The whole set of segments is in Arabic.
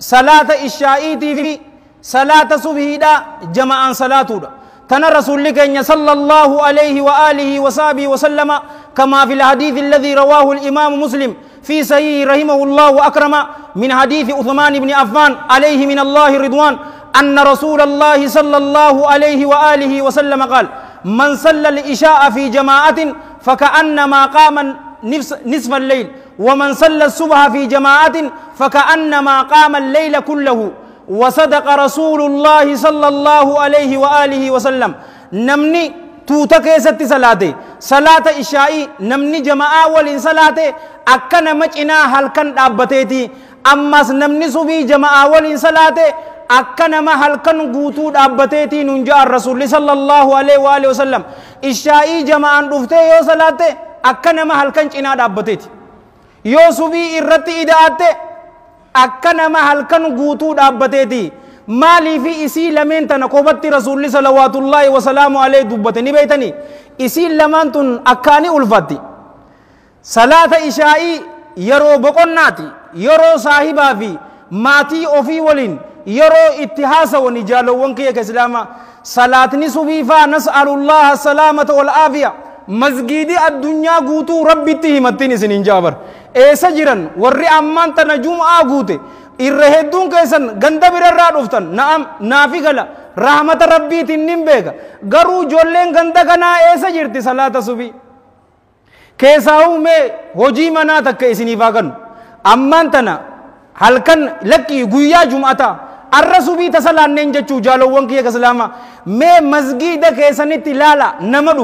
صلاة الشائي في صلاة صبحيدا جماعا صلاة تنا رسول الله صلى الله عليه وآله وصحبه وسلم كما في الحديث الذي رواه الإمام مسلم في صحيح رحمه الله وأكرم من حديث عثمان بن عفان عليه من الله رضوان أن رسول الله صلى الله عليه وآله وسلم قال من صلى الإشاء في جماعة فكأنما قام نصف الليل ومن صلى الصبح في جماعة فكأنما قام الليل كله وصدق رسول الله صلى الله عليه وآله وسلم. نمني توتا كيست صلاته صلاة إشائي نمني جماعة ولين صلاته أكنا مجنا هلكن دابتيتي. أمس نمني سبي جماعة ولين صلاته أكنا ما هلكن قوتو دابتيتي ننجا الرسول صلى الله عليه وآله وسلم. إشائي جماعة يو صلاته أكنا ما هلكن جنا دابتيتي. يو سبي إرتي إداته akka nama halkan guutuu dhaabbateeti maalii fi isii lameen tana kopatti rasuulli salawaatullaahi wasalaamu alee dubbate ni beeytani isiin lamaan tun akkaani ulfatti salaata ishaa'ii yeroo boqonnaati yeroo saahibaa fi maatii ofii waliin yeroo itti haasawani jaalowwan kiyya ka islaama salaatni subiifaa nas'alullaha salaamata wal aafiya guutuu rabbitti himattiin isinin jaabar eessa jiran warri ammaan tana jum'aa guute irra hedduun keessan ganda birarraa dhuftan na'am naafi gala rahmata rabbiitiin nin beeka garuu ijoolleen ganda kanaa eessa jirti salaata subii keessaa uumee hojii manaa takka isiniif haa kennu ammaan tana halkan lakkii guyyaa jum'ataa arra subii tasa laanneen jechuu jaalowwan kiyya islaamaa mee masgiida keessanitti ilaala nama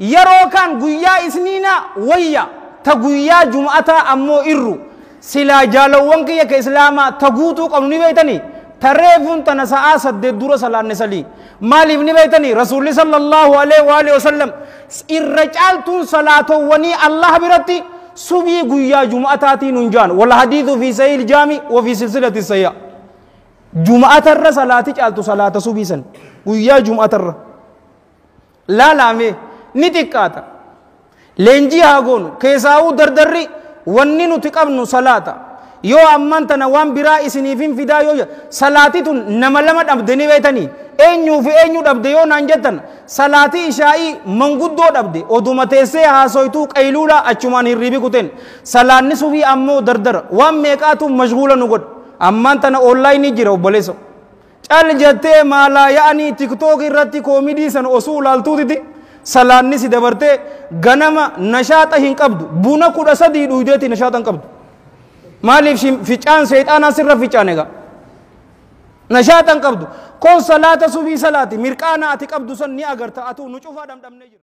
yeroo kaan guyyaa isniinaa wayya ta guyyaa jum'ataa ammoo irru silaa jaalowwan kiyya ka islaamaa ta guutuu qabnu ni beeytanii ta reefuun tana sa'aa saddeet dura salaanne salii maaliif ni beeytanii rasuulli sallallahu alaihi wa alihi wasallam irra caaltuun salaatowwanii allah biratti subii guyyaa jum'ataatii nun jaan wal hadiithu fi sahih jaami wa fi silsilati sayya jum'atarra salaati caaltu salaata subii san guyyaa jum'atarra laalaamee ni xiqqaata leenjii haa goonu keessaa'uu dardarri wanni nuti qabnu salaata. Yoo amman tana waan biraa isiniifin fidaa yoo salaati tun nama lama dhabde ni beetanii eenyuu fi eenyu dhabde yoo naan jettan salaatii ishaa'ii manguddoo dhabde oduma teessee haasoytuu qayluula achumaan hirriibi kuteen salaanni subii ammoo dardara waan meeqaatu mashguula nu godha ammaan tana onlaayinii jira obboleessa. Cal jettee maalaa ya'anii tiktook irratti koomidii san osoo ulaaltuutiti salaanni si dabartee ganama nashaaxa hin qabdu buna kudha sadii dhuydeeti nashaaxa hin qabdu maaliif ficaan seexaanaa sirra ficaan egaa nashaaxa hin qabdu kon salaata subii salaati mirqaana ati qabdu san ni agarta atuu nu cufaa dhamdhamnee jira